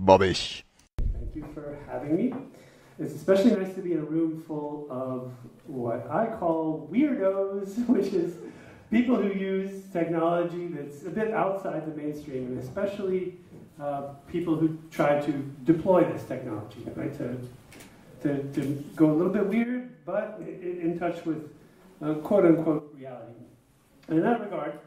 Bobbish. Thank you for having me. It's especially nice to be in a room full of what I call weirdos, which is people who use technology that's a bit outside the mainstream, and especially uh, people who try to deploy this technology, right? To, to, to go a little bit weird, but in, touch with uh, quote unquote reality. And in that regard,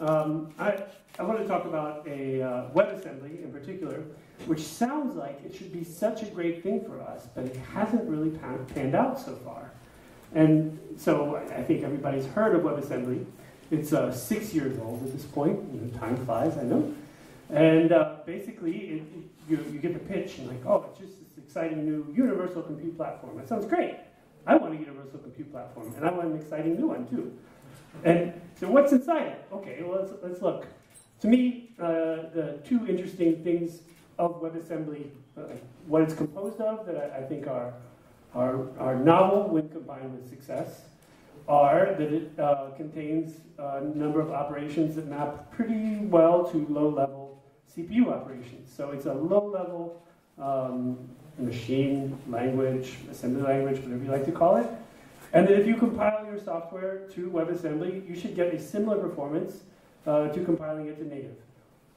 um, I, I want to talk about a uh, WebAssembly in particular, which sounds like it should be such a great thing for us, but it hasn't really pan- panned out so far. And so I think everybody's heard of WebAssembly. It's uh, six years old at this point. You know, time flies, I know. And uh, basically, it, you, you get the pitch and like, oh, it's just this exciting new universal compute platform. That sounds great. I want a universal compute platform, and I want an exciting new one too. And so, what's inside it? Okay, well, let's, let's look. To me, uh, the two interesting things of WebAssembly, uh, what it's composed of, that I, I think are, are, are novel when combined with success, are that it uh, contains a number of operations that map pretty well to low level CPU operations. So it's a low level um, machine language, assembly language, whatever you like to call it. And then if you compile your software to WebAssembly, you should get a similar performance uh, to compiling it to native.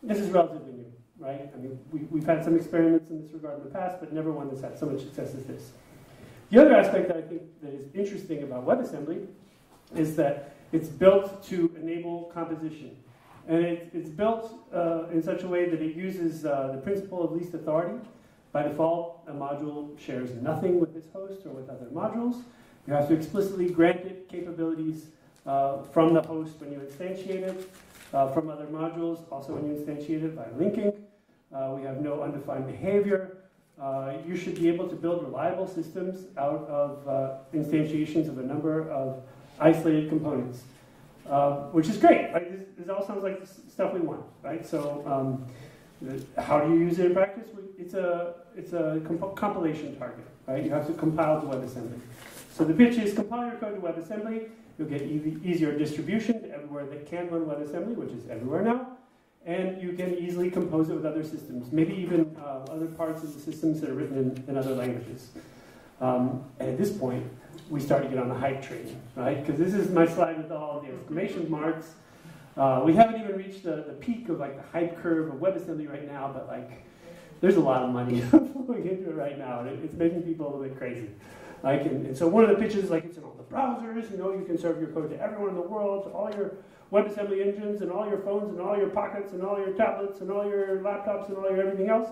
This is relatively new, right? I mean, we, we've had some experiments in this regard in the past, but never one that's had so much success as this. The other aspect that I think that is interesting about WebAssembly is that it's built to enable composition. And it, it's built uh, in such a way that it uses uh, the principle of least authority. By default, a module shares nothing with its host or with other modules. You have to explicitly grant it capabilities uh, from the host when you instantiate it, uh, from other modules, also when you instantiate it by linking. Uh, we have no undefined behavior. Uh, you should be able to build reliable systems out of uh, instantiations of a number of isolated components, which is great. Right? This, this, all sounds like stuff we want, right? So, um, how do you use it in practice? It's a it's a comp compilation target, right? You have to compile to WebAssembly. So the pitch is compile your code to WebAssembly. You'll get easier distribution to everywhere that can run WebAssembly, which is everywhere now. And you can easily compose it with other systems, maybe even uh, other parts of the systems that are written in, in other languages. Um, and at this point, we start to get on the hype train, right? Because this is my slide with all the exclamation marks. Uh, we haven't even reached the, the peak of like the hype curve of WebAssembly right now, but like there's a lot of money flowing into it right now, and it, it's making people a little bit crazy. Like, and, and, so one of the pitches, is like it's in all the browsers, you know, you can serve your code to everyone in the world, to all your WebAssembly engines, and all your phones, and all your pockets, and all your tablets, and all your laptops, and all your everything else.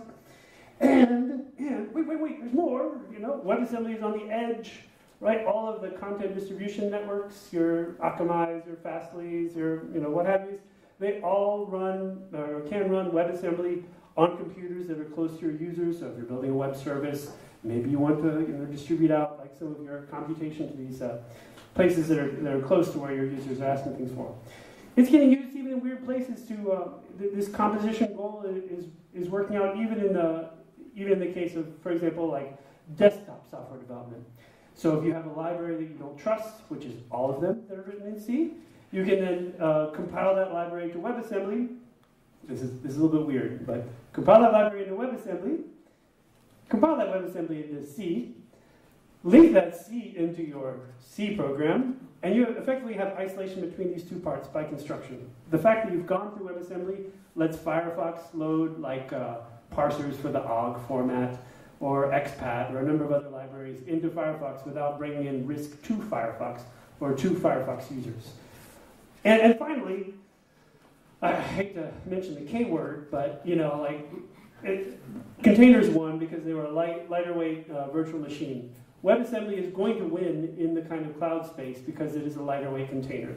And, and wait, wait, wait, there's more. You know, WebAssembly is on the edge, right? All of the content distribution networks, your Akamai's, your Fastly's, your, you know, what have you, they all run or can run WebAssembly on computers that are close to your users. So if you're building a web service, maybe you want to you know, distribute out like some of your computation to these uh, places that are, that are close to where your users are asking things for. It's getting used even in weird places to, uh, th this composition goal is, is working out even in the, even in the case of, for example, like desktop software development. So if you have a library that you don't trust, which is all of them that are written in C, you can then uh, compile that library to WebAssembly. This is, this is a little bit weird, but compile that library into WebAssembly, compile that WebAssembly into C, link that C into your C program, and you effectively have isolation between these two parts by construction. The fact that you've gone through WebAssembly lets Firefox load like uh, parsers for the OGG format, or XPath, or a number of other libraries into Firefox without bringing in risk to Firefox or to Firefox users. And, and finally, I hate to mention the K word, but you know, like it, containers won because they were a light, lighter weight uh, virtual machine. WebAssembly is going to win in the kind of cloud space because it is a lighter weight container,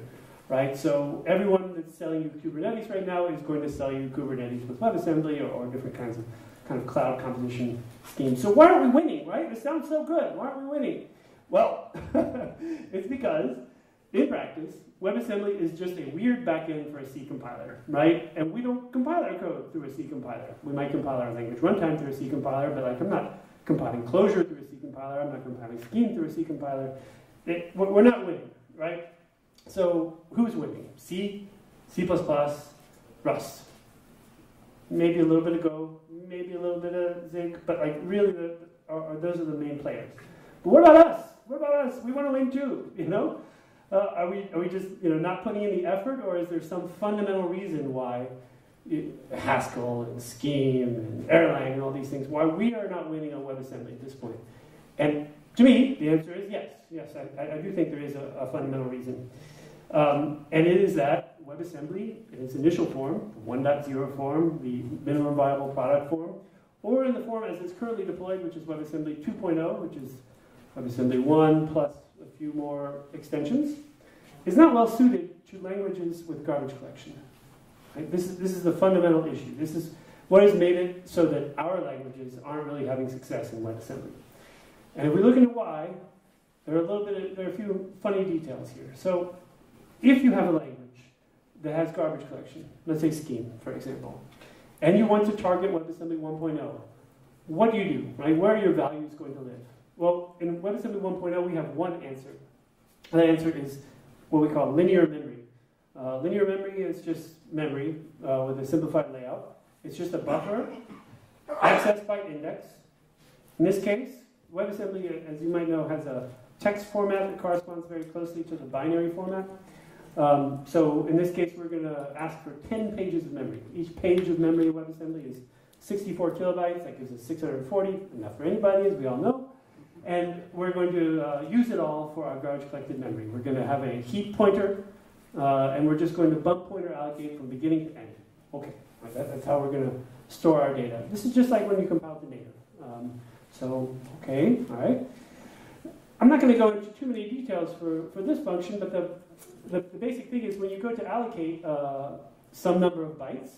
right? So everyone that's selling you Kubernetes right now is going to sell you Kubernetes with WebAssembly or, or different kinds of kind of cloud composition schemes. So why aren't we winning, right? It sounds so good. Why aren't we winning? Well, it's because in practice, WebAssembly is just a weird backend for a C compiler, right? And we don't compile our code through a C compiler. We might compile our language runtime through a C compiler, but like I'm not compiling Clojure through a C compiler. I'm not compiling Scheme through a C compiler. It, we're not winning, right? So who's winning? C, C++, Rust. maybe a little bit of Go, maybe a little bit of Zig, but like really, the, are, are those are the main players. But what about us? What about us? We want to win too, you know? Uh, are, we, are we just you know, not putting in the effort, or is there some fundamental reason why it, Haskell and Scheme and Erlang and all these things, why we are not winning on WebAssembly at this point? And to me, the answer is yes. Yes, I, I do think there is a, a fundamental reason. Um, and it is that WebAssembly, in its initial form, 1.0 form, the minimum viable product form, or in the form as it's currently deployed, which is WebAssembly 2.0, which is WebAssembly 1 plus few more extensions, is not well suited to languages with garbage collection. Right? This, is, this is the fundamental issue. This is what has made it so that our languages aren't really having success in WebAssembly. And if we look into why, there are a little bit of, there are a few funny details here. So if you have a language that has garbage collection, let's say Scheme, for example, and you want to target WebAssembly 1.0, what do you do, right? Where are your values going to live? Well, in WebAssembly 1.0, we have one answer. And that answer is what we call linear memory. Uh, linear memory is just memory uh, with a simplified layout. It's just a buffer accessed by index. In this case, WebAssembly, as you might know, has a text format that corresponds very closely to the binary format. Um, so in this case, we're going to ask for 10 pages of memory. Each page of memory in WebAssembly is 64 kilobytes. That gives us 640, enough for anybody, as we all know. And we're going to uh, use it all for our garbage collected memory. We're going to have a heap pointer, uh, and we're just going to bump pointer allocate from beginning to end. Okay, that, that's how we're going to store our data. This is just like when you compile the native. Um, so, okay, all right. I'm not going to go into too many details for, for this function, but the, the, the basic thing is when you go to allocate uh, some number of bytes,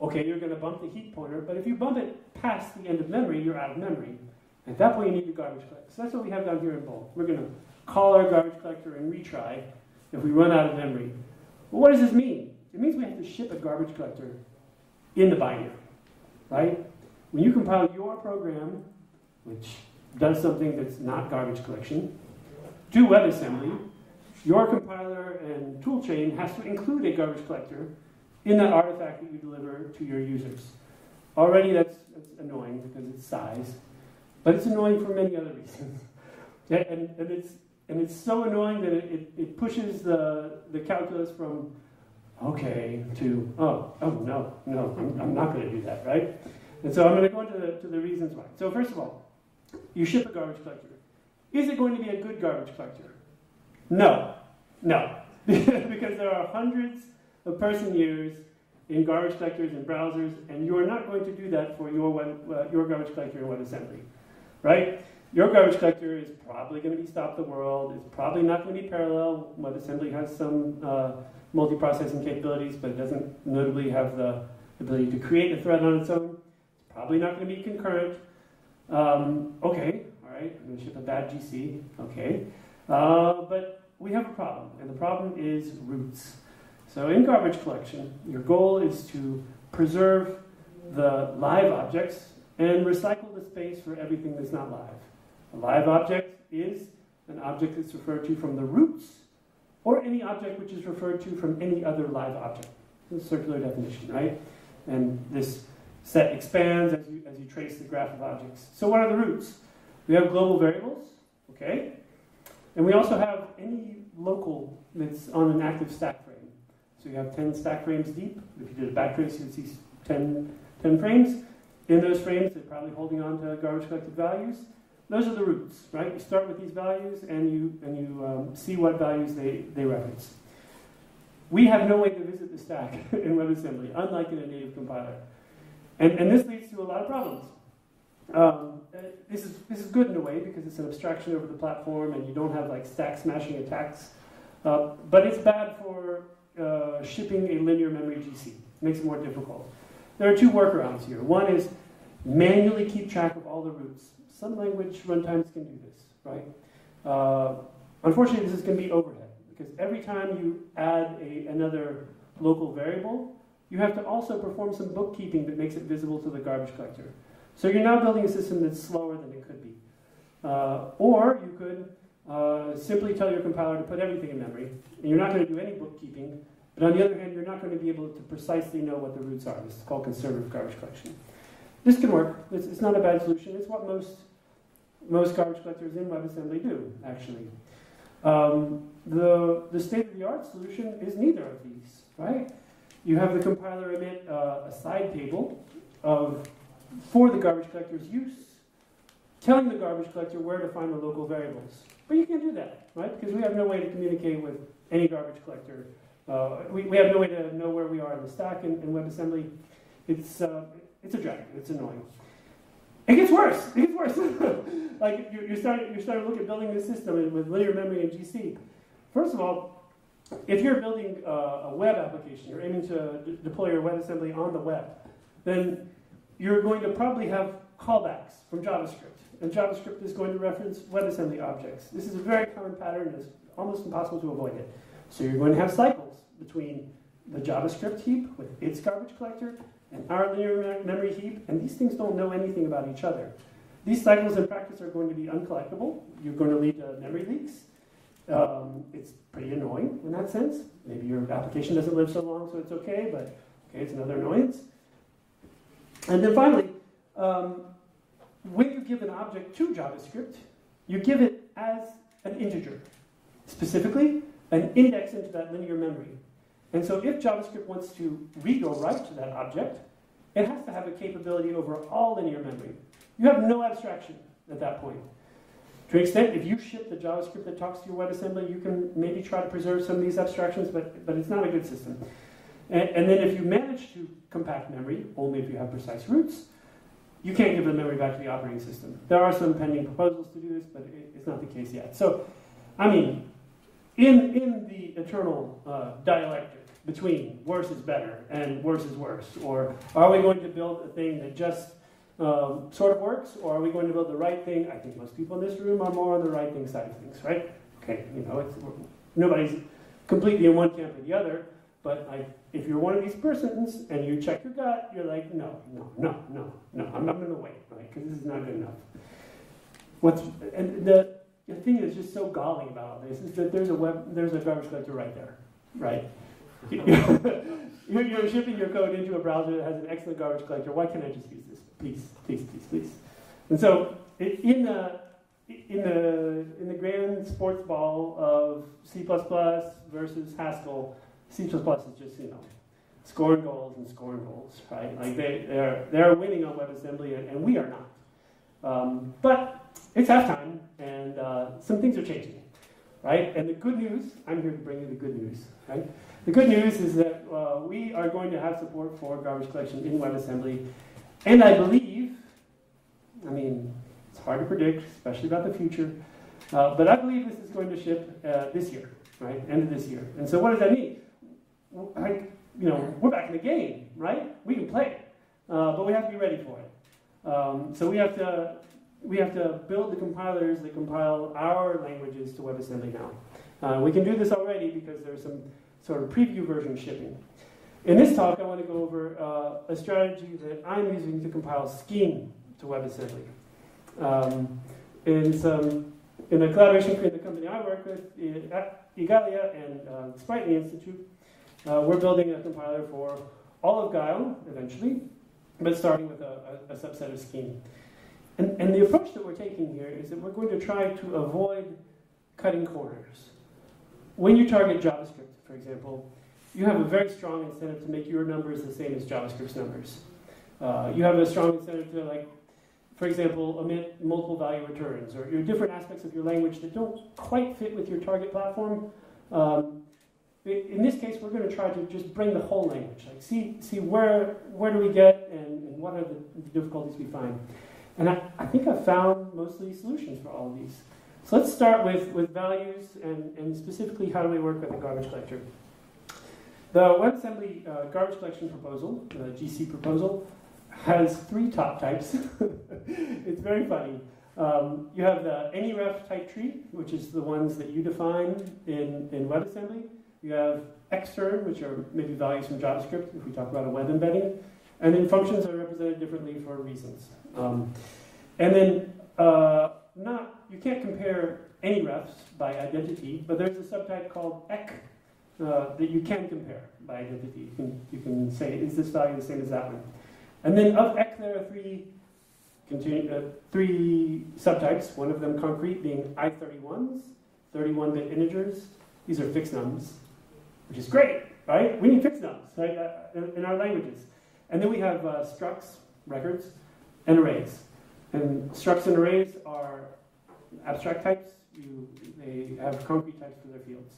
okay, you're going to bump the heap pointer, but if you bump it past the end of memory, you're out of memory. At that point, you need the garbage collector. So that's what we have down here in bold. We're going to call our garbage collector and retry if we run out of memory. Well, what does this mean? It means we have to ship a garbage collector in the binary, right? When you compile your program, which does something that's not garbage collection, to WebAssembly, your compiler and toolchain has to include a garbage collector in that artifact that you deliver to your users. Already that's, that's annoying because it's size, but it's annoying for many other reasons. and, and, it's, and it's so annoying that it, it, it pushes the, the calculus from okay to, oh, oh no, no, I'm, I'm not going to do that, right? And so I'm going to go into the, to the reasons why. So first of all, you ship a garbage collector. Is it going to be a good garbage collector? No. No. because there are hundreds of person years in garbage collectors and browsers, and you are not going to do that for your, web, uh, your garbage collector in WebAssembly. Right? Your garbage collector is probably going to be stop the world. It's probably not going to be parallel. WebAssembly has some uh, multiprocessing capabilities, but it doesn't notably have the ability to create a thread on its own. It's probably not going to be concurrent. Um, okay, all right, I'm going to ship a bad GC. Okay. Uh, but we have a problem, and the problem is roots. So in garbage collection, your goal is to preserve the live objects and recycle the space for everything that's not live. A live object is an object that's referred to from the roots, or any object which is referred to from any other live object. It's a circular definition, right? And this set expands as you, as you trace the graph of objects. So what are the roots? We have global variables, okay? And we also have any local that's on an active stack frame. So you have 10 stack frames deep. If you did a backtrace, you'd see 10, 10 frames. In those frames, they're probably holding on to garbage collected values. Those are the roots, right? You start with these values and you, and you um, see what values they, they reference. We have no way to visit the stack in WebAssembly, unlike in a native compiler. And, and this leads to a lot of problems. Um, this is this is good in a way because it's an abstraction over the platform, and you don't have like stack smashing attacks. Uh, but it's bad for uh, shipping a linear memory GC. It makes it more difficult. There are two workarounds here. One is manually keep track of all the roots. Some language runtimes can do this, right? Uh, unfortunately, this is going to be overhead because every time you add a, another local variable, you have to also perform some bookkeeping that makes it visible to the garbage collector. So you're now building a system that's slower than it could be. Uh, or you could uh, simply tell your compiler to put everything in memory, and you're not going to do any bookkeeping, But on the other hand, you're not going to be able to precisely know what the roots are. This is called conservative garbage collection. This can work. It's, it's not a bad solution. It's what most, most garbage collectors in WebAssembly do, actually. Um, the, the state-of-the-art solution is neither of these, right? You have the compiler emit uh, a side table of, for the garbage collector's use, telling the garbage collector where to find the local variables. But you can't do that, right? Because we have no way to communicate with any garbage collector. Uh, we, we have no way to know where we are in the stack in, in WebAssembly. It's, uh, it's a drag. It's annoying. It gets worse. It gets worse. like you're, you're, starting, you're starting to look at building this system with linear memory and GC. First of all, if you're building a, a web application, you're aiming to d- deploy your WebAssembly on the web, then you're going to probably have callbacks from JavaScript. And JavaScript is going to reference WebAssembly objects. This is a very common pattern. It's almost impossible to avoid it. So you're going to have cycles between the JavaScript heap with its garbage collector and our linear memory heap, and these things don't know anything about each other. These cycles in practice are going to be uncollectible. You're going to lead to memory leaks. Um, it's pretty annoying in that sense. Maybe your application doesn't live so long, so it's okay, but okay, it's another annoyance. And then finally, um, when you give an object to JavaScript, you give it as an integer, specifically an index into that linear memory. And so if JavaScript wants to read or write to that object, it has to have a capability over all linear memory. You have no abstraction at that point. To an extent, if you ship the JavaScript that talks to your WebAssembly, you can maybe try to preserve some of these abstractions, but, but it's not a good system. And, and then if you manage to compact memory, only if you have precise roots, you can't give the memory back to the operating system. There are some pending proposals to do this, but it, it's not the case yet. So, I mean, in, in the eternal uh, dialectic between worse is better and worse is worse, or are we going to build a thing that just um, sort of works, or are we going to build the right thing? I think most people in this room are more on the right thing side of things, right? Okay, you know, nobody's completely in one camp or the other, but like, if you're one of these persons and you check your gut, you're like, no, no, no, no, no, I'm not going to wait, right? Because this is not good enough. What's and the the thing that's just so galling about all this is that there's a web, there's a garbage collector right there, right? you're, shipping your code into a browser that has an excellent garbage collector. Why can't I just use this? Please, please, please, please. And so in the in the in the grand sports ball of C++ versus Haskell, C++ is just you know scoring goals and scoring goals, right? Like they they're they're winning on WebAssembly and, and we are not. Um, but it's halftime, and uh, some things are changing, right? And the good news, I'm here to bring you the good news, right? The good news is that uh, we are going to have support for garbage collection in WebAssembly, and I believe, I mean, it's hard to predict, especially about the future, uh, but I believe this is going to ship uh, this year, right? End of this year. And so what does that mean? I, you know, we're back in the game, right? We can play uh, but we have to be ready for it. Um, so we have to we have to build the compilers that compile our languages to WebAssembly now. Uh, we can do this already because there's some sort of preview version shipping. In this talk, I want to go over uh, a strategy that I'm using to compile Scheme to WebAssembly. Um, in, some, in a collaboration between the company I work with, Igalia and uh, Spritely Institute, uh, we're building a compiler for all of Guile eventually, but starting with a, a, a subset of Scheme. And, and the approach that we're taking here is that we're going to try to avoid cutting corners. When you target JavaScript, for example, you have a very strong incentive to make your numbers the same as JavaScript's numbers. Uh, you have a strong incentive to, like, for example, omit multiple value returns or your different aspects of your language that don't quite fit with your target platform. Um, in this case, we're going to try to just bring the whole language, like see, see where, where do we get and, and what are the difficulties we find. And I, I think I've found mostly solutions for all of these. So let's start with, with values and, and specifically how do we work with a garbage collector. The WebAssembly uh, garbage collection proposal, the GC proposal, has three top types. it's very funny. Um, you have the AnyRef type tree, which is the ones that you define in, in WebAssembly. You have extern, which are maybe values from JavaScript, if we talk about a web embedding. And then functions are represented differently for reasons. Um, and then uh, not you can't compare any refs by identity, but there's a subtype called eq uh, that you can compare by identity. You can, you can say, is this value the same as that one? And then of eq, there are three, continue, uh, three subtypes, one of them concrete being I31s, 31-bit integers. These are fixnums, which is great, right? We need fixnums right, uh, in, in, our languages. And then we have uh, structs, records, and arrays. And structs and arrays are abstract types. You, they have concrete types for their fields.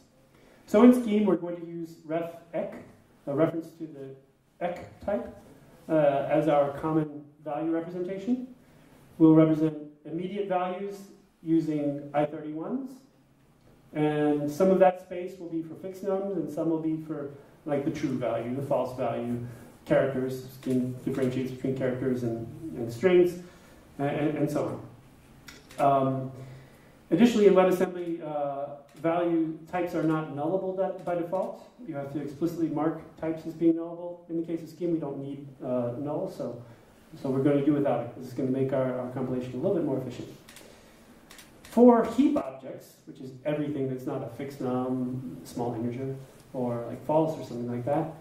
So in Scheme, we're going to use ref eq, a reference to the eq type, uh, as our common value representation. We'll represent immediate values using I31s. And some of that space will be for fixnums, and some will be for like the true value, the false value, characters, Scheme differentiates between characters and, and strings, and, and, so on. Um, additionally, in WebAssembly, uh, value types are not nullable by default. You have to explicitly mark types as being nullable. In the case of Scheme, we don't need uh, null, so, so we're going to do without it. This is going to make our, our compilation a little bit more efficient. For heap objects, which is everything that's not a fixnum, small integer, or like false or something like that,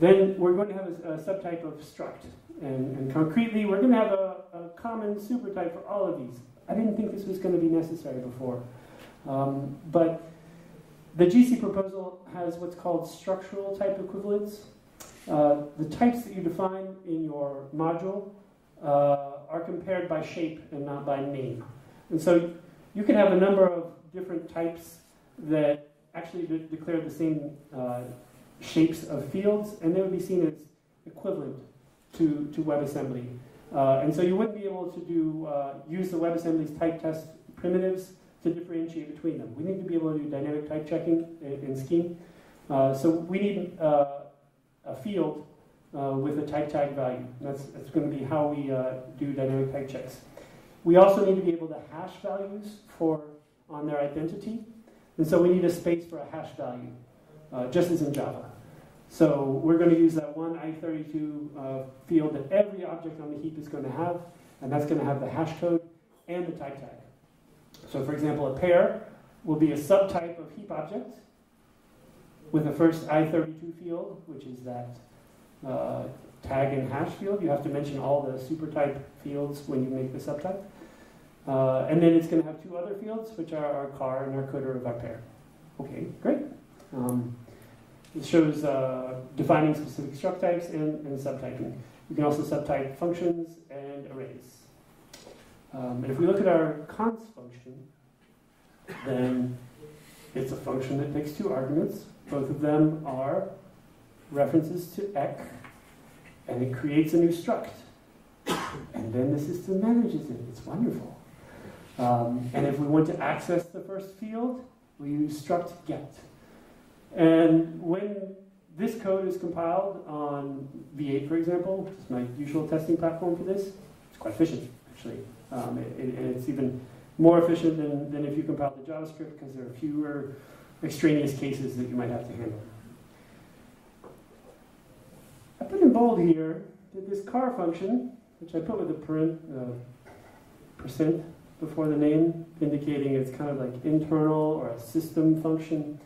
then we're going to have a, a subtype of struct. And, and, concretely, we're going to have a, a common supertype for all of these. I didn't think this was going to be necessary before. Um, but the GC proposal has what's called structural type equivalence. Uh, the types that you define in your module uh, are compared by shape and not by name. And so you can have a number of different types that actually de declare the same uh, shapes of fields, and they would be seen as equivalent to, to WebAssembly. Uh, and so you wouldn't be able to do uh, use the WebAssembly's type test primitives to differentiate between them. We need to be able to do dynamic type checking in, in Scheme. Uh, so we need uh, a field uh, with a type tag value. That's, that's going to be how we uh, do dynamic type checks. We also need to be able to hash values for on their identity. And so we need a space for a hash value, just as in Java. So we're going to use that one I32 uh, field that every object on the heap is going to have, and that's going to have the hash code and the type tag. So for example, a pair will be a subtype of heap object with the first I32 field, which is that uh, tag and hash field. You have to mention all the supertype fields when you make the subtype. Uh, and then it's going to have two other fields, which are our car and our cdr of our pair. Okay, great. Um, it shows uh, defining specific struct types and, and subtyping. You can also subtype functions and arrays. Um, and if we look at our cons function, then it's a function that takes two arguments. Both of them are references to eq, and it creates a new struct. And then the system manages it. It's wonderful. Um, and if we want to access the first field, we use struct get. And when this code is compiled on V8, for example, which is my usual testing platform for this, it's quite efficient, actually. Um, it, it, and it's even more efficient than, than if you compile the JavaScript because there are fewer extraneous cases that you might have to handle. I put in bold here that this car function, which I put with a parent, uh, percent before the name, indicating it's kind of like internal or a system function.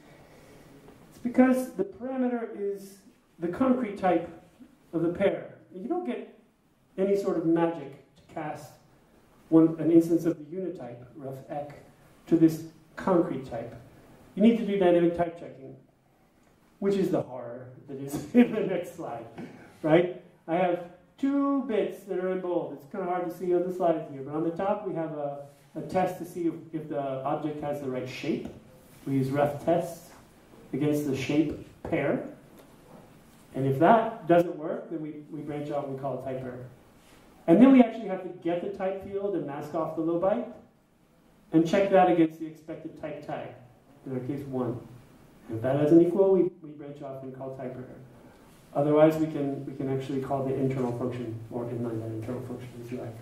Because the parameter is the concrete type of the pair. You don't get any sort of magic to cast one, an instance of the unit type, ref eq, to this concrete type. You need to do dynamic type checking, which is the horror that is in the next slide, right? I have two bits that are in bold. It's kind of hard to see on the slides here, but on the top we have a, a test to see if, if the object has the right shape. We use ref test against the shape pair. And if that doesn't work, then we, we branch out and we call it type error. And then we actually have to get the type field and mask off the low byte and check that against the expected type tag, in our case 1. If that doesn't equal, we, we branch off and call type error. Otherwise, we can, we can actually call the internal function or inline that internal function as you like.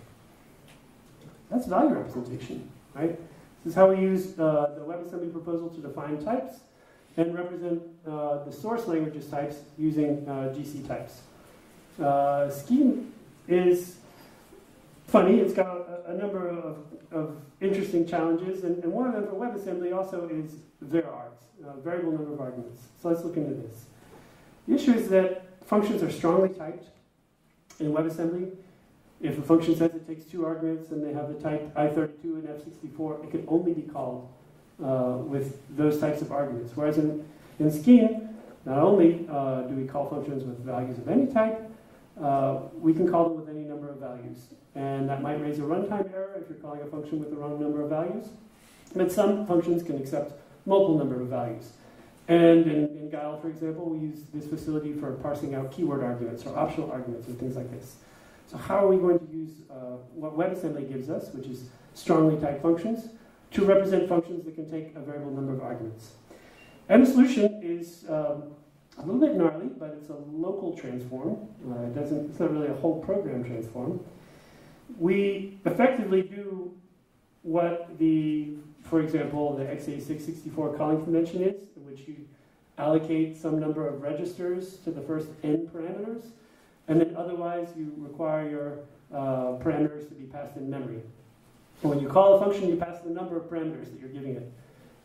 That's value representation, right? This is how we use uh, the WebAssembly proposal to define types and represent uh, the source languages types using uh, GC types. Uh, scheme is funny. It's got a, a number of, of, interesting challenges, and, and, one of them for WebAssembly also is varargs, variable number of arguments. So let's look into this. The issue is that functions are strongly typed in WebAssembly. If a function says it takes two arguments and they have the type i32 and f64, it can only be called uh, with those types of arguments. Whereas in, in Scheme, not only uh, do we call functions with values of any type, uh, we can call them with any number of values. And that might raise a runtime error if you're calling a function with the wrong number of values. But some functions can accept multiple number of values. And in, in Guile, for example, we use this facility for parsing out keyword arguments or optional arguments and things like this. So how are we going to use uh, what WebAssembly gives us, which is strongly typed functions, to represent functions that can take a variable number of arguments? And the solution is um, a little bit gnarly, but it's a local transform. Uh, it doesn't, it's not really a whole program transform. We effectively do what the, for example, the x86-64 calling convention is, in which you allocate some number of registers to the first n parameters, and then otherwise you require your uh, parameters to be passed in memory. And when you call a function, you pass the number of parameters that you're giving it.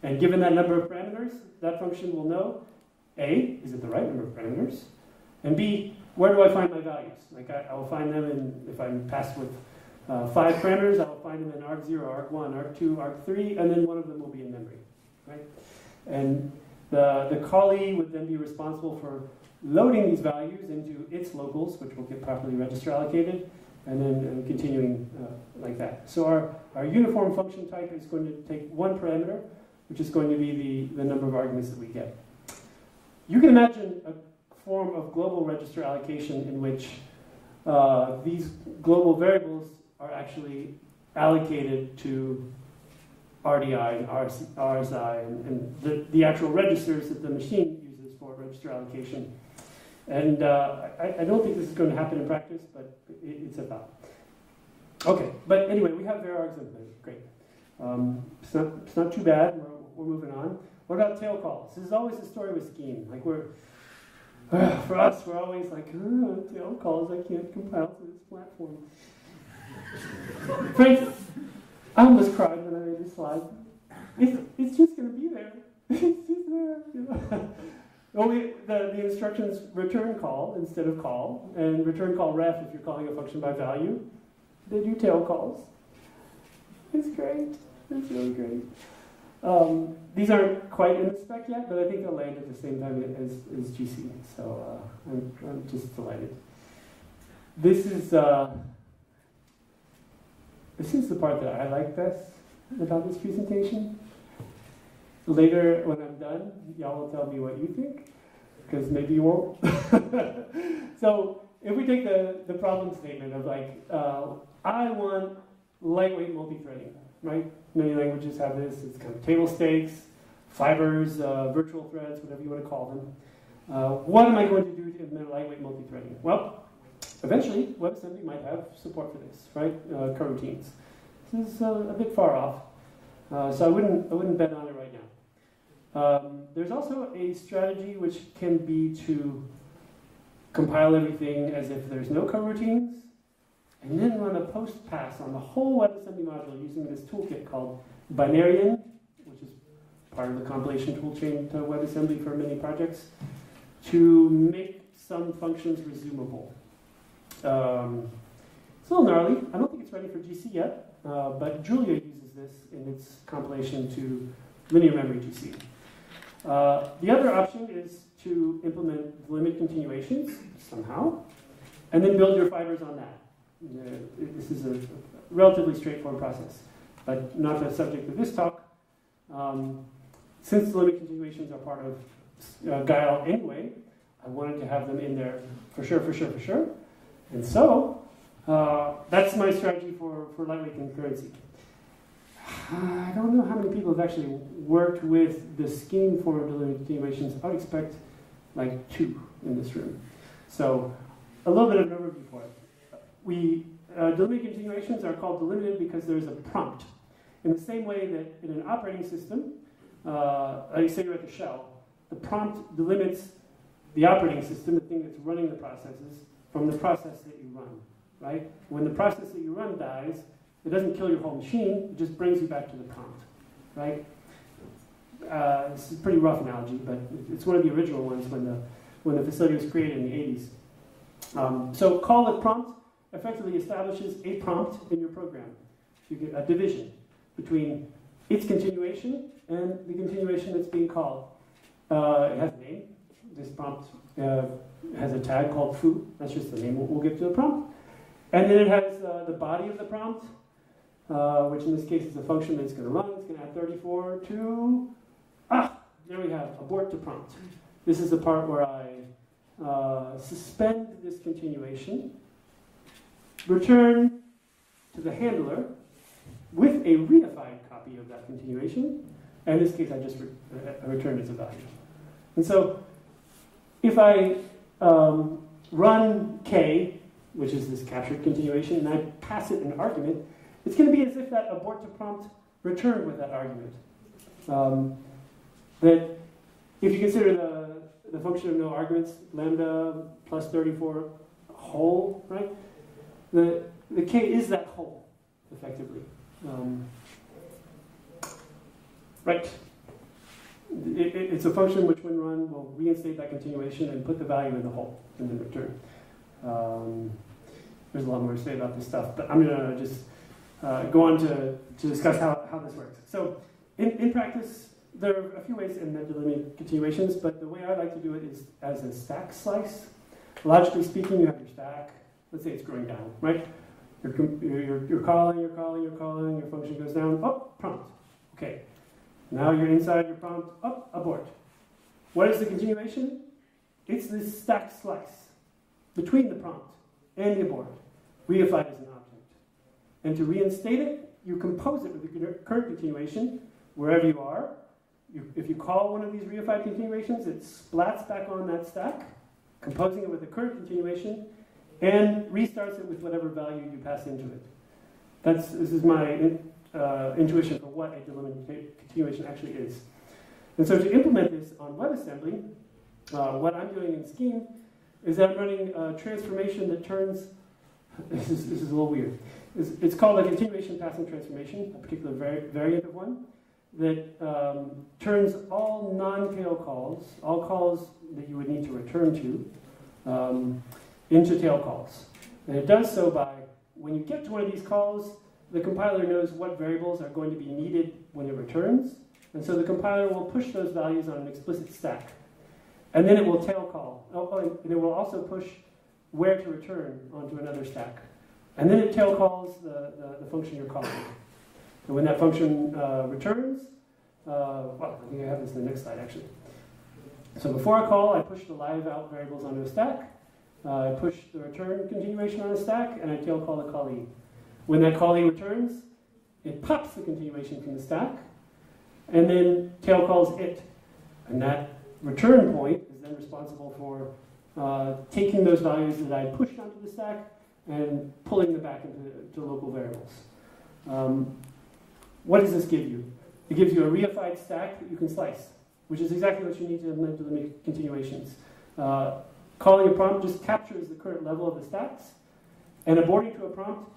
And given that number of parameters, that function will know A, is it the right number of parameters? And B, where do I find my values? Like I, I will find them in, if I'm passed with uh, five parameters, I will find them in arg0, arg1, arg2, arg3, and then one of them will be in memory, right? And the, the callee would then be responsible for loading these values into its locals, which will get properly register allocated, and then uh, continuing uh, like that. So our, our uniform function type is going to take one parameter, which is going to be the, the number of arguments that we get. You can imagine a form of global register allocation in which uh, these global variables are actually allocated to RDI and RSI and, and the, the actual registers that the machine uses for register allocation. And uh, I, I, don't think this is going to happen in practice, but it, it's a thought. Okay, but anyway, we have varargs in. Great. Um, it's, not, it's not too bad. We're, we're moving on. What about tail calls? This is always the story with Scheme. Like we're, uh, for us, we're always like, tail calls, I can't compile to this platform. Friends, I almost cried when I made this slide. It's, it's just going to be there. it's just there. You know? Well, we, the, the instructions return call instead of call, and return call ref if you're calling a function by value. They do tail calls. It's great. It's really great. Um, these aren't quite in the spec yet, but I think they'll land at the same time as, as GC. So uh, I'm, I'm just delighted. This is uh, this is the part that I like best about this presentation. Later, when I'm done, y'all will tell me what you think, because maybe you won't. so if we take the, the problem statement of like, uh, I want lightweight multi-threading, right? Many languages have this. It's kind of table stakes, fibers, uh, virtual threads, whatever you want to call them. Uh, what am I going to do to implement lightweight multi-threading? Well, Eventually, WebAssembly might have support for this, right? Uh, coroutines. This is uh, a bit far off, uh, so I wouldn't, I wouldn't bet on it right now. Um, there's also a strategy which can be to compile everything as if there's no coroutines, and then run a post pass on the whole WebAssembly module using this toolkit called Binaryen, which is part of the compilation toolchain to WebAssembly for many projects, to make some functions resumable. Um, it's a little gnarly. I don't think it's ready for GC yet, uh, but Julia uses this in its compilation to linear memory GC. Uh, the other option is to implement limit continuations somehow, and then build your fibers on that. This is a relatively straightforward process, but not the subject of this talk. Um, since limit continuations are part of uh, Guile anyway, I wanted to have them in there for sure, for sure, for sure. And so, uh, that's my strategy for, for lightweight concurrency. I don't know how many people have actually worked with the scheme for delimited continuations. I would expect like two in this room. So, a little bit of an overview for it. We, uh, delimited continuations are called delimited because there's a prompt. In the same way that in an operating system, uh, like say you're at the shell, the prompt delimits the operating system, the thing that's running the processes, from the process that you run. right? When the process that you run dies, it doesn't kill your whole machine, it just brings you back to the prompt, right? Uh, this is a pretty rough analogy, but it's one of the original ones when the, when the facility was created in the 80s. Um, so call with prompt effectively establishes a prompt in your program. You get a division between its continuation and the continuation that's being called. Uh, it has a name. This prompt uh, has a tag called foo. That's just the name we'll, we'll give to the prompt. And then it has uh, the body of the prompt, uh, which in this case is a function that's going to run. It's going to add 34 to, ah, there we have, abort to prompt. This is the part where I uh, suspend this continuation, return to the handler with a reified copy of that continuation. And in this case, I just re- uh, return as a value. And so if I um, run k, which is this captured continuation, and I pass it an argument, it's going to be as if that abort to prompt returned with that argument. Um, that if you consider the, the function of no arguments, lambda plus 34 hole, right? The, the k is that hole, effectively. Um, right. It, it, it's a function which, when run, will reinstate that continuation and put the value in the hole and then return. Um, there's a lot more to say about this stuff, but I'm going to just uh, go on to, to discuss how, how this works. So, in, in practice, there are a few ways in delimited continuations, but the way I like to do it is as a stack slice. Logically speaking, you have your stack. Let's say it's growing down, right? You're, you're, you're calling, you're calling, you're calling, your function goes down, oh, prompt. Okay. Now you're inside your prompt, oh, abort. What is the continuation? It's this stack slice between the prompt and the abort, reified as. And to reinstate it, you compose it with the current continuation wherever you are. You, if you call one of these reified continuations, it splats back on that stack, composing it with the current continuation, and restarts it with whatever value you pass into it. That's, this is my uh, intuition for what a delimited continuation actually is. And so to implement this on WebAssembly, uh, what I'm doing in Scheme is that I'm running a transformation that turns, this is, this is a little weird. It's, it's called a continuation passing transformation, a particular vari variant of one, that um, turns all non-tail calls, all calls that you would need to return to, um, into tail calls. And it does so by, when you get to one of these calls, the compiler knows what variables are going to be needed when it returns, and so the compiler will push those values on an explicit stack. And then it will tail call. Oh, oh, and it will also push where to return onto another stack. And then it tail calls the, the, the function you're calling. And when that function uh, returns, uh, well, I think I have this in the next slide actually. So before I call, I push the live out variables onto a stack. Uh, I push the return continuation on a stack, and I tail call the callee. When that callee returns, it pops the continuation from the stack, and then tail calls it. And that return point is then responsible for uh, taking those values that I pushed onto the stack and pulling them back into local variables. Um, what does this give you? It gives you a reified stack that you can slice, which is exactly what you need to implement the continuations. Uh, calling a prompt just captures the current level of the stacks, and aborting to a prompt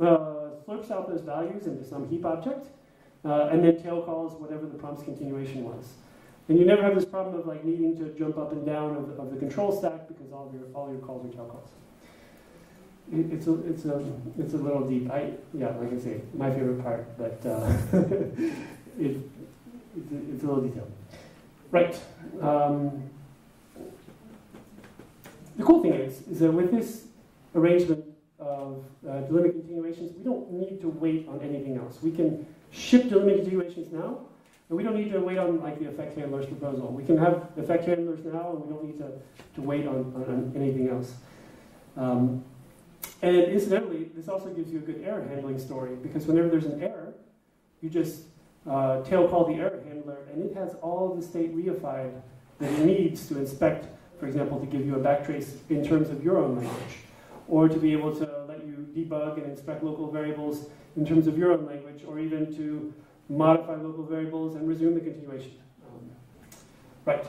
uh, slurps out those values into some heap object, uh, and then tail calls whatever the prompt's continuation was. And you never have this problem of like needing to jump up and down of, of the control stack because all of your all your calls are tail calls. It, it's a it's a it's a little deep. I yeah, like I say, my favorite part, but uh, it, it's, a, it's a little detailed. Right. Um, the cool thing is, is that with this arrangement of uh, delimit continuations, we don't need to wait on anything else. We can ship delimit continuations now, and we don't need to wait on like the effect handler's proposal. We can have effect handlers now, and we don't need to, to wait on, on, on anything else. Um, and incidentally, this also gives you a good error handling story, because whenever there's an error, you just uh, tail call the error handler, and it has all the state reified that it needs to inspect, for example, to give you a backtrace in terms of your own language, or to be able to let you debug and inspect local variables in terms of your own language, or even to modify local variables and resume the continuation. Right.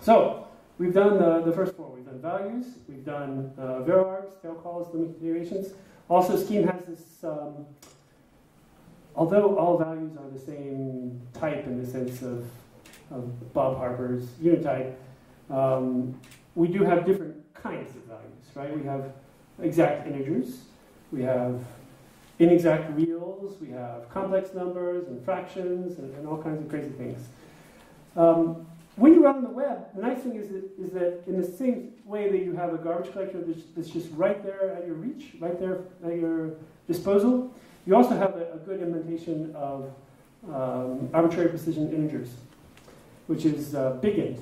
So, we've done the, the first four. We've done values, we've done uh, varargs, tail calls, limit iterations. Also, Scheme has this, um, although all values are the same type in the sense of, of Bob Harper's unitype, um, we do have different kinds of values, right? We have exact integers, we have inexact reals, we have complex numbers and fractions and, and all kinds of crazy things. Um, when you run on the web, the nice thing is that, is that in the same way that you have a garbage collector that's, that's just right there at your reach, right there at your disposal, you also have a, a good implementation of um, arbitrary precision integers, which is uh, BigInt.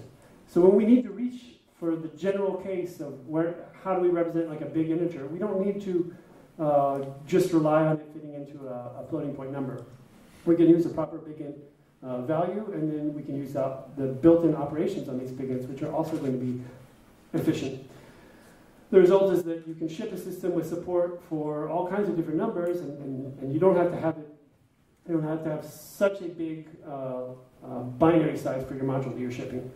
So when we need to reach for the general case of where, how do we represent like a big integer, we don't need to uh, just rely on it fitting into a, a, floating point number. We can use a proper BigInt uh, value, and then we can use the, the built-in operations on these BigInts, which are also going to be efficient. The result is that you can ship a system with support for all kinds of different numbers, and, and, and you don't have to have it. You don't have to have such a big uh, uh binary size for your module you're shipping.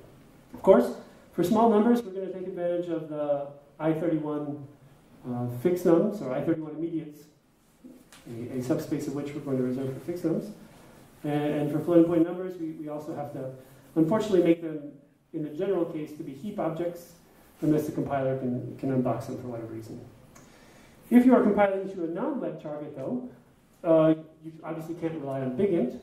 Of course, for small numbers, we're going to take advantage of the I31 uh, fixnums, or I31 immediates, a, a, subspace of which we're going to reserve for fixnums. And, for floating point numbers, we, we also have to, unfortunately, make them, in the general case, to be heap objects, unless the compiler can, can unbox them for whatever reason. If you are compiling to a non-web target, though, uh, you obviously can't rely on BigInt.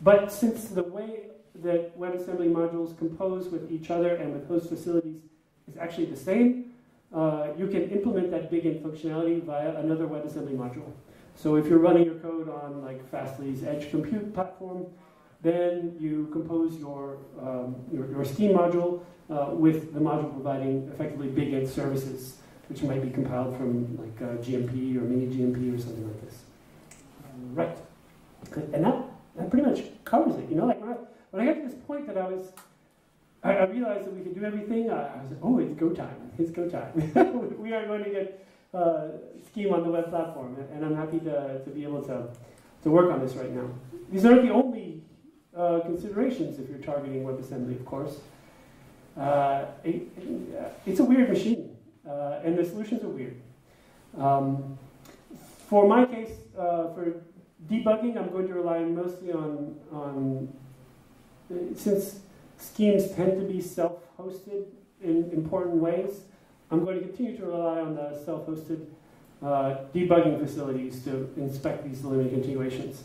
But since the way that WebAssembly modules compose with each other and with host facilities is actually the same, uh, you can implement that BigInt functionality via another WebAssembly module. So if you're running your code on like Fastly's edge compute platform, then you compose your, um, your, your, Scheme module uh, with the module providing effectively BigInt services, which might be compiled from like uh, GMP or mini GMP or something like this. right. And that, that pretty much covers it. You know, like when I, when I got to this point that I was, I, I realized that we could do everything, I, I was like, oh, it's go time. It's go time. we are going to get uh, scheme on the web platform, and I'm happy to, to be able to, to work on this right now. These aren't the only uh, considerations if you're targeting WebAssembly, of course. Uh, it, it's a weird machine, uh, and the solutions are weird. Um, for my case, uh, for debugging, I'm going to rely mostly on, on since schemes tend to be self-hosted in important ways, I'm going to continue to rely on the self-hosted uh, debugging facilities to inspect these linear continuations.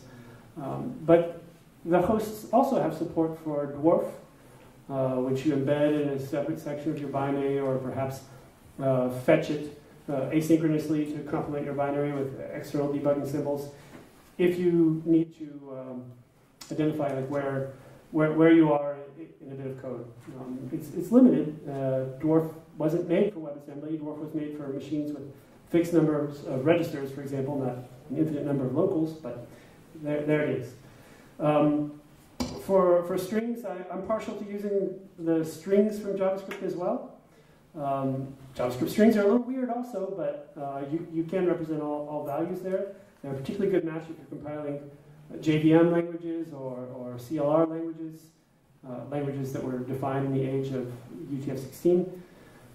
Um, but the hosts also have support for Dwarf, uh, which you embed in a separate section of your binary or perhaps uh, fetch it uh, asynchronously to complement your binary with external debugging symbols. If you need to um, identify like where, where, where you are in a bit of code. Um, it's, it's limited. Uh, Dwarf wasn't made for WebAssembly. Dwarf was made for machines with fixed numbers of registers, for example, not an infinite number of locals, but there, there it is. Um, for, for strings, I, am partial to using the strings from JavaScript as well. Um, JavaScript strings are a little weird also, but uh, you, you can represent all, all values there. They're a particularly good match if you're compiling JVM languages or, or CLR languages, uh, languages that were defined in the age of UTF-16.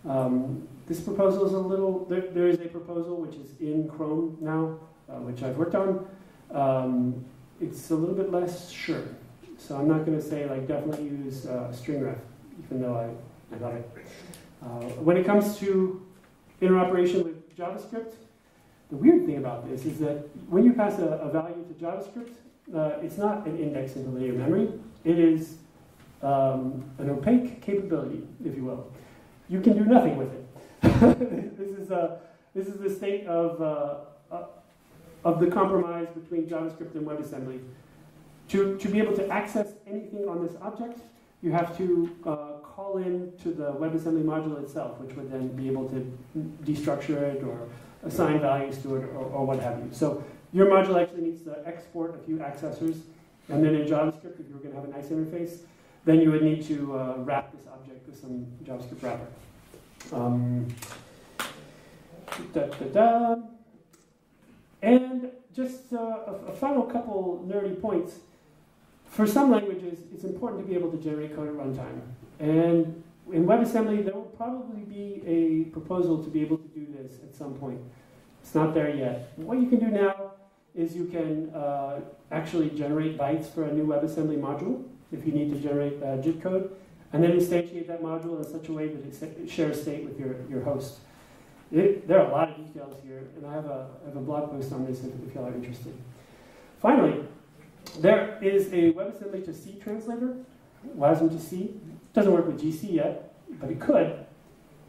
Um, this proposal is a little, there, there is a proposal which is in Chrome now, uh, which I've worked on. Um, it's a little bit less sure. So I'm not going to say like definitely use uh, stringref, even though I, I love it. Uh, when it comes to interoperation with JavaScript, the weird thing about this is that when you pass a, a value to JavaScript, uh, it's not an index into linear memory. It is um, an opaque capability, if you will you can do nothing with it. this, is, uh, this is the state of, uh, uh, of the compromise between JavaScript and WebAssembly. To, to be able to access anything on this object, you have to uh, call in to the WebAssembly module itself, which would then be able to destructure it or assign values to it or, or what have you. So your module actually needs to export a few accessors, and then in JavaScript, if you were going to have a nice interface, then you would need to uh, wrap this object with some JavaScript wrapper. Um, da, da, da. And just uh, a, a, final couple nerdy points. For some languages, it's important to be able to generate code at runtime. And in WebAssembly, there will probably be a proposal to be able to do this at some point. It's not there yet. What you can do now is you can uh, actually generate bytes for a new WebAssembly module if you need to generate uh, JIT code, and then instantiate that module in such a way that it shares state with your, your host. It, there are a lot of details here, and I have a, I have a blog post on this if, if you are interested. Finally, there is a WebAssembly to C translator, WASM to C. It doesn't work with GC yet, but it could.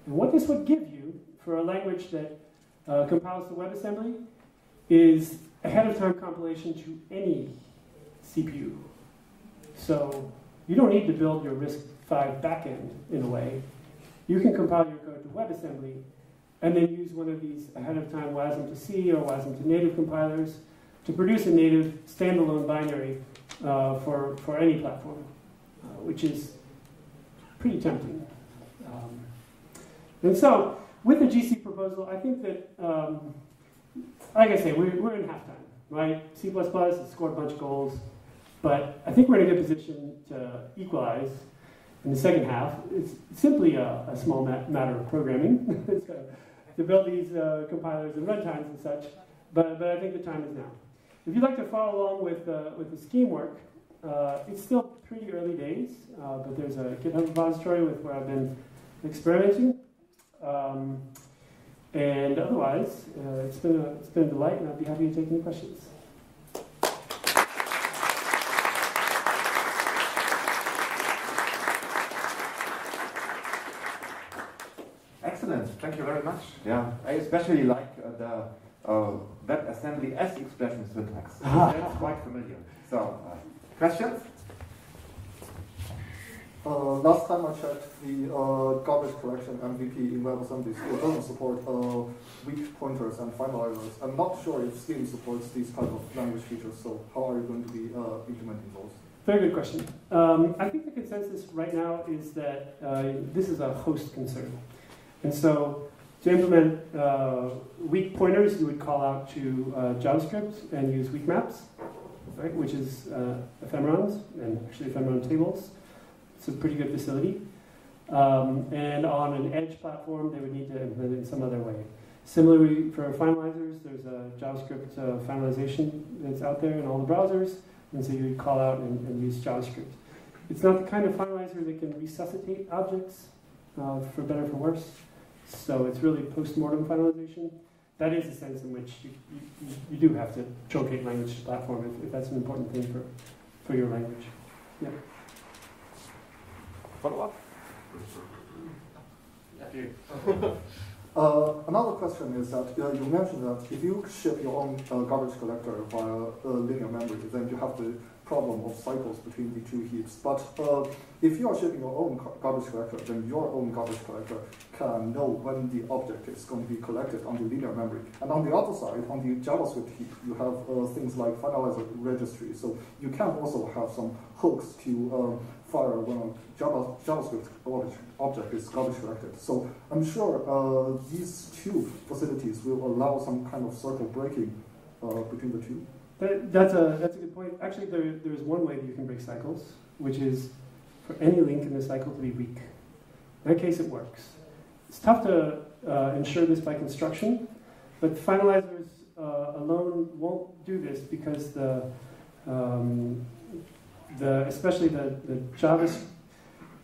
And what this would give you for a language that uh, compiles to WebAssembly is ahead of time compilation to any CPU. So you don't need to build your RISC-V backend in a way. You can compile your code to WebAssembly and then use one of these ahead of time WASM to C or WASM to native compilers to produce a native standalone binary uh, for, for any platform, uh, which is pretty tempting. Um, and so, with the GC proposal, I think that, um, like I say, we're, we're in halftime, right? C++ has scored a bunch of goals, but I think we're in a good position to equalize in the second half. It's simply a, a small ma matter of programming to build these uh, compilers and runtimes and such, but, but I think the time is now. If you'd like to follow along with, uh, with the scheme work, uh, it's still pretty early days, uh, but there's a GitHub repository with where I've been experimenting. Um, and otherwise, uh, it's, been a, it's been a delight, and I'd be happy to take any questions. Excellent, thank you very much. Yeah, I especially like uh, the uh, WebAssembly S expression syntax. That's quite familiar. So, uh, questions? Uh, last time I checked, the uh, garbage collection MVP in WebAssembly still doesn't support uh, weak pointers and finalizers. I'm not sure if Scheme supports these kind of language features, so how are you going to be uh, implementing those? Very good question. Um, I think the consensus right now is that uh, this is a host concern. And so to implement uh, weak pointers, you would call out to uh, JavaScript and use weak maps, right, which is uh, ephemerons and actually ephemeron tables. It's a pretty good facility. Um, and on an edge platform, they would need to implement it in some other way. Similarly, for finalizers, there's a JavaScript uh, finalization that's out there in all the browsers, and so you would call out and, and use JavaScript. It's not the kind of finalizer that can resuscitate objects, uh, for better or for worse. So it's really post-mortem finalization. That is a sense in which you, you, you do have to truncate language to platform if, if, that's an important thing for, for your language. Yeah. Follow up? uh, another question is that uh, you mentioned that if you ship your own uh, garbage collector via linear memory, then you have to problem of cycles between the two heaps. But uh, if you are shipping your own garbage collector, then your own garbage collector can know when the object is going to be collected on the linear memory. And on the other side, on the JavaScript heap, you have uh, things like finalizer registry. So you can also have some hooks to uh, fire when a Java, JavaScript object is garbage collected. So I'm sure uh, these two facilities will allow some kind of circle breaking uh, between the two. That, that's, a, that's a good point. Actually, there, there's one way that you can break cycles, which is for any link in the cycle to be weak. In that case, it works. It's tough to uh, ensure this by construction, but finalizers uh, alone won't do this because the, um, the especially the, the JavaScript,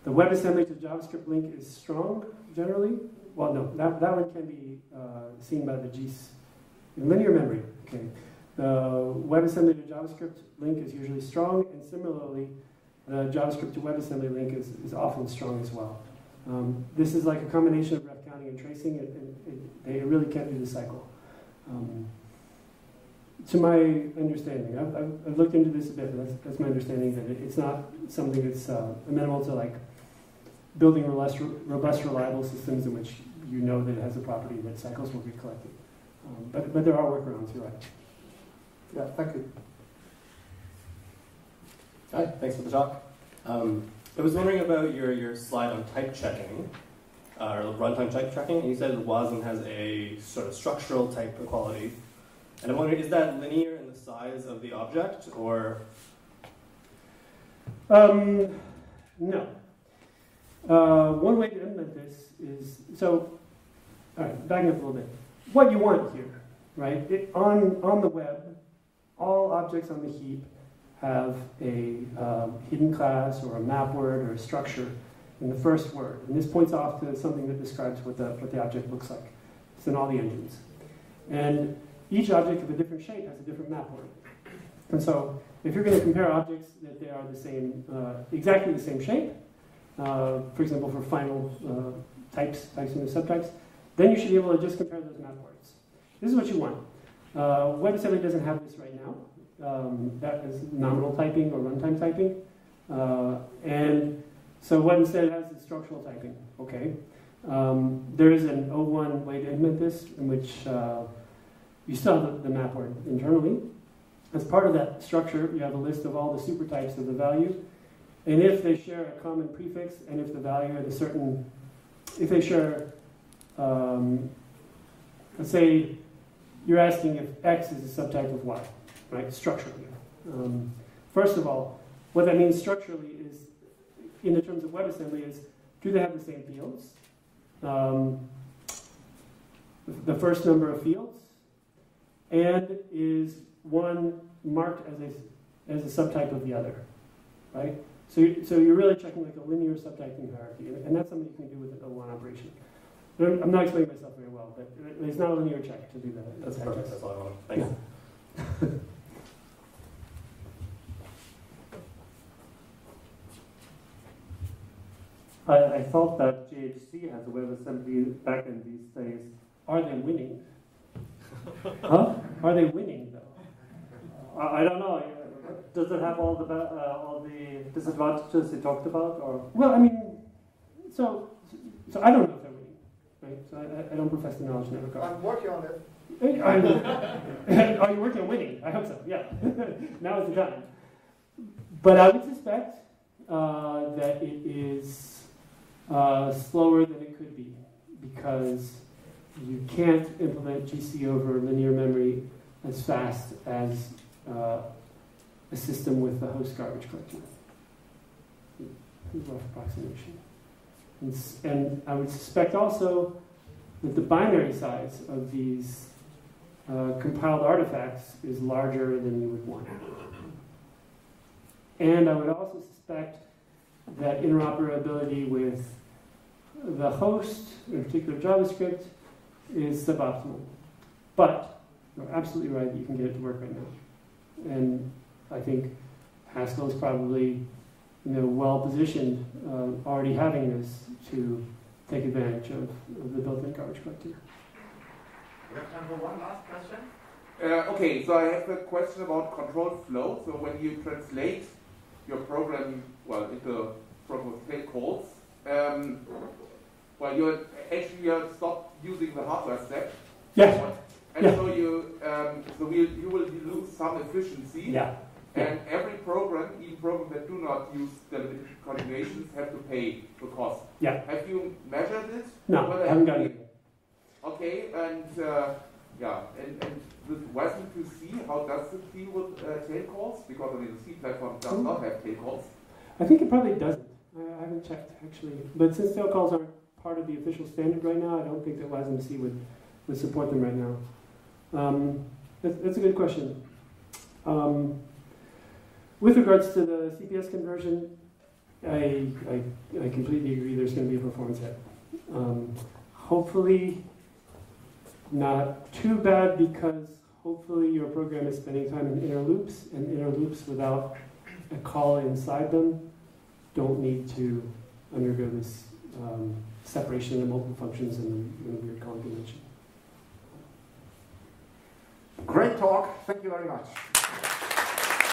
the WebAssembly to JavaScript link is strong generally. Well, no, that, that one can be uh, seen by the GC in linear memory. Okay. The WebAssembly to JavaScript link is usually strong, and similarly, the JavaScript to WebAssembly link is, is often strong as well. Um, this is like a combination of ref counting and tracing. It, it, it, they really can't do the cycle. Um, to my understanding, I've, I've, I've, looked into this a bit, but that's, that's my understanding that it, it's not something that's uh, amenable to like building robust, robust, reliable systems in which you know that it has a property that cycles will be collected. Um, but, but there are workarounds, you're right. Yeah, thank you. Hi, thanks for the talk. Um, I was wondering about your, your slide on type checking, uh, or runtime type checking, and you said WASM has a sort of structural type equality. And I'm wondering, is that linear in the size of the object, or? Um, no. Uh, one way to implement this is so. All right, backing up a little bit. What you want here, right? It, on on the web, all objects on the heap have a um, hidden class or a map word or a structure in the first word, and this points off to something that describes what the what the object looks like. It's in all the engines, and each object of a different shape has a different map word. And so, if you're going to compare objects that they are the same, uh, exactly the same shape, uh, for example, for final uh, types, types and subtypes, then you should be able to just compare those map words. This is what you want. Uh, WebAssembly doesn't have this right now. Um, that is nominal typing or runtime typing. Uh, and so what instead has is structural typing. Okay. Um, there is an O1 way to implement this in which uh, you still have the, the map word internally. As part of that structure, you have a list of all the supertypes of the value. And if they share a common prefix, and if the value at a certain, if they share, um, let's say you're asking if X is a subtype of Y, right, structurally. Um, first of all, what that means structurally is, in the terms of WebAssembly, is do they have the same fields? Um, the first number of fields, and is one marked as a, as a subtype of the other, right? So, you, so you're really checking like a linear subtyping hierarchy, and, that's something you can do with an O1 operation. I'm not explaining myself very well, but it's not a linear check to do that. That's perfect. That's all I want. Thanks. Yeah. I, I thought that GHC has a WebAssembly backend these days. Are they winning? huh? Are they winning though? I, I don't know. Does it have all the uh, all the disadvantages you talked about, or? Well, I mean, so so I don't know if they're winning, right? So I, I don't profess the knowledge in that regard. I'm working on it. Are you working on winning? I hope so. Yeah, now is the time. But I would suspect uh, that it is uh, slower than it could be because you can't implement GC over linear memory as fast as uh, a system with the host garbage collector. Rough approximation. And, and, I would suspect also that the binary size of these uh, compiled artifacts is larger than you would want. And I would also suspect that interoperability with the host, in particular JavaScript, is suboptimal. But you're absolutely right, you can get it to work right now. And I think Haskell is probably you know, well positioned, uh, already having this to take advantage of, of the built-in garbage collector. We have time for one last question. Uh, okay, so I have a question about control flow. So when you translate your program, well, into program tail calls, um, well, you're actually you stop using the hardware step. Yeah. And yeah. so you, um, so you, you will lose some efficiency. Yeah. And every program, even programs that do not use delimited continuations, have to pay the cost. Yeah. Have you measured it? No, I haven't got it. Okay, and uh, yeah, and, and WASM to C how does it deal with uh, tail calls? Because I mean, the C platform does mm not have tail calls. I think it probably doesn't. I, I haven't checked actually, but since tail calls aren't part of the official standard right now, I don't think that WASM-C would would support them right now. Um, that's, that's a good question. Um, with regards to the CPS conversion, I, I, I completely agree there's going to be a performance hit. Um, hopefully, not too bad because hopefully your program is spending time in inner loops, and inner loops without a call inside them don't need to undergo this um, separation of multiple functions and the, weird call convention. Great talk. Thank you very much.